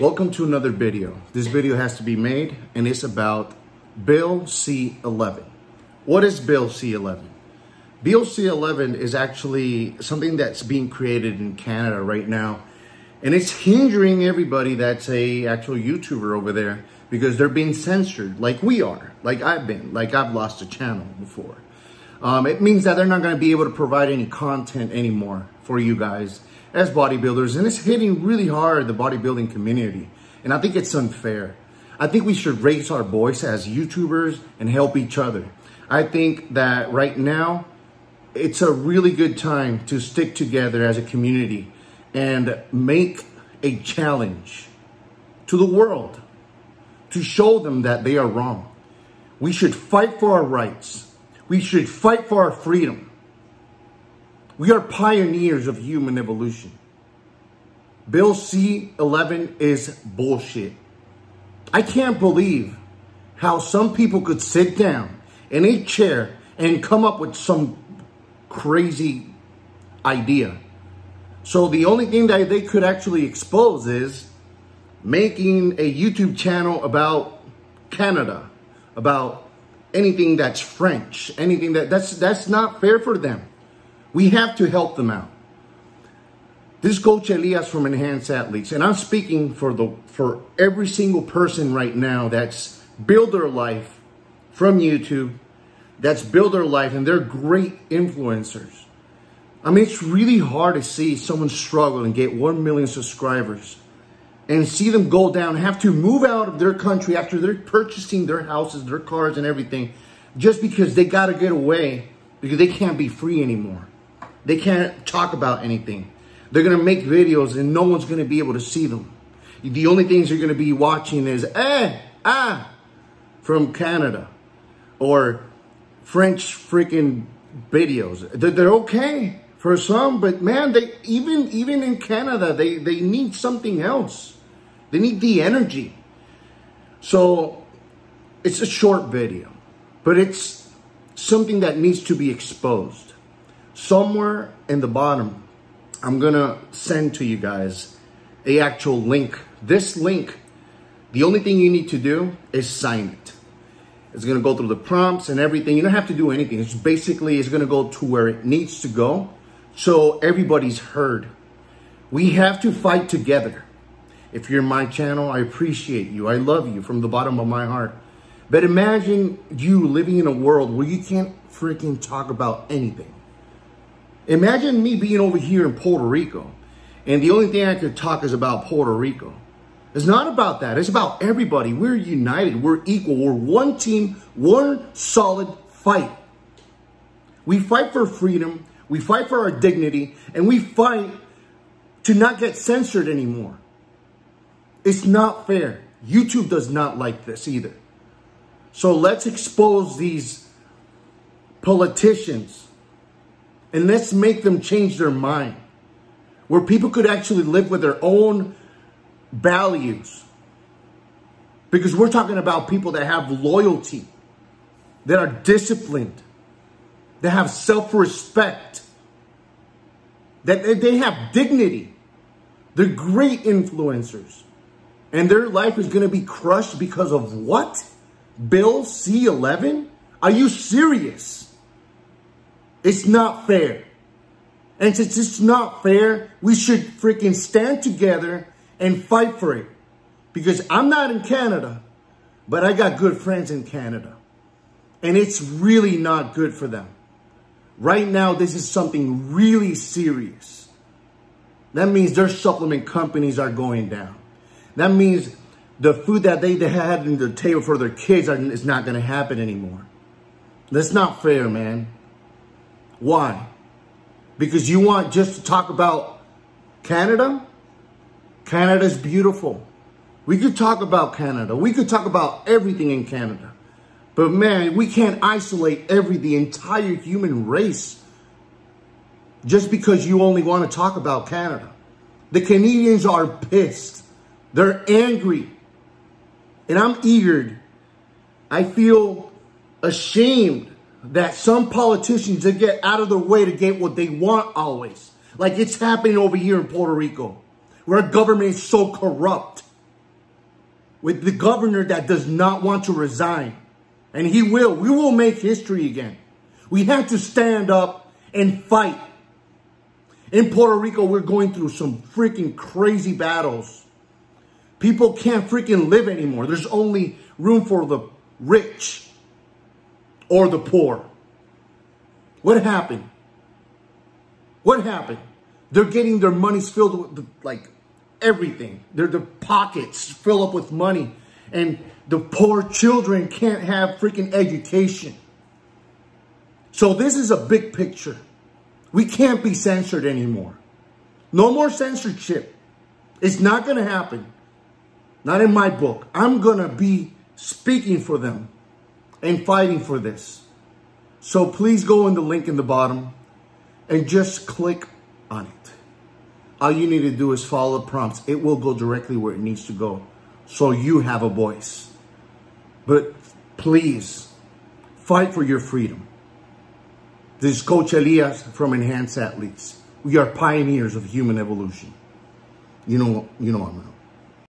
Welcome to another video. This video has to be made and it's about Bill C-11. What is Bill C-11? Bill C-11 is actually something that's being created in Canada right now and it's hindering everybody that's a actual YouTuber over there because they're being censored like we are, like I've been, like I've lost a channel before. Um, it means that they're not going to be able to provide any content anymore for you guys as bodybuilders. And it's hitting really hard the bodybuilding community. And I think it's unfair. I think we should raise our voice as YouTubers and help each other. I think that right now, it's a really good time to stick together as a community and make a challenge to the world to show them that they are wrong. We should fight for our rights. We should fight for our freedom. We are pioneers of human evolution. Bill C-11 is bullshit. I can't believe how some people could sit down in a chair and come up with some crazy idea. So the only thing that they could actually expose is making a YouTube channel about Canada, about anything that's French, anything that that's that's not fair for them. We have to help them out. This coach Elias from Enhanced Athletes, and I'm speaking for the for every single person right now that's built their life from YouTube, that's built their life, and they're great influencers. I mean, it's really hard to see someone struggle and get 1 million subscribers and see them go down, have to move out of their country after they're purchasing their houses, their cars, and everything, just because they got to get away because they can't be free anymore. They can't talk about anything. They're going to make videos and no one's going to be able to see them. The only things you're going to be watching is, eh, ah, from Canada or French freaking videos. They're, okay for some, but man, they even even in Canada, they, they need something else. They need the energy. So it's a short video, but it's something that needs to be exposed. Somewhere in the bottom, I'm to send to you guys a actual link. This link, the only thing you need to do is sign it. It's to go through the prompts and everything. You don't have to do anything. It's basically, it's to go to where it needs to go. So everybody's heard. We have to fight together. If you're my channel, I appreciate you. I love you from the bottom of my heart. But imagine you living in a world where you can't freaking talk about anything. Imagine me being over here in Puerto Rico and the only thing I could talk is about Puerto Rico. It's not about that. It's about everybody. We're united. We're equal. We're one team, one solid fight. We fight for freedom. We fight for our dignity. And we fight to not get censored anymore. It's not fair. YouTube does not like this either. So let's expose these politicians and let's make them change their mind. Where people could actually live with their own values. Because we're talking about people that have loyalty, that are disciplined, that have self-respect, that they have dignity. They're great influencers. And their life is going to be crushed because of what? Bill C-11? Are you serious? It's not fair. And since it's not fair, we should freaking stand together and fight for it. Because I'm not in Canada, but I got good friends in Canada. And it's really not good for them. Right now, this is something really serious. That means their supplement companies are going down. That means the food that they had in the table for their kids are, is not going to happen anymore. That's not fair, man. Why? Because you want just to talk about Canada? Canada's beautiful. We could talk about Canada. We could talk about everything in Canada. But man, we can't isolate every, the entire human race just because you only want to talk about Canada. The Canadians are pissed. They're angry. And I'm eager. I feel ashamed that some politicians they get out of their way to get what they want always. Like it's happening over here in Puerto Rico, where our government is so corrupt. with the governor that does not want to resign. And he will. We will make history again. We have to stand up and fight. In Puerto Rico, we're going through some freaking crazy battles. People can't freaking live anymore. There's only room for the rich or the poor. What happened? What happened? They're getting their monies filled with like everything. Their, their pockets fill up with money. And the poor children can't have freaking education. So this is a big picture. We can't be censored anymore. No more censorship. It's not going to happen. Not in my book. I'm going to be speaking for them and fighting for this. So please go in the link in the bottom and just click on it. All you need to do is follow the prompts. It will go directly where it needs to go. So you have a voice. But please, fight for your freedom. This is Coach Elias from Enhanced Athletes. We are pioneers of human evolution. You know, you know I'm out.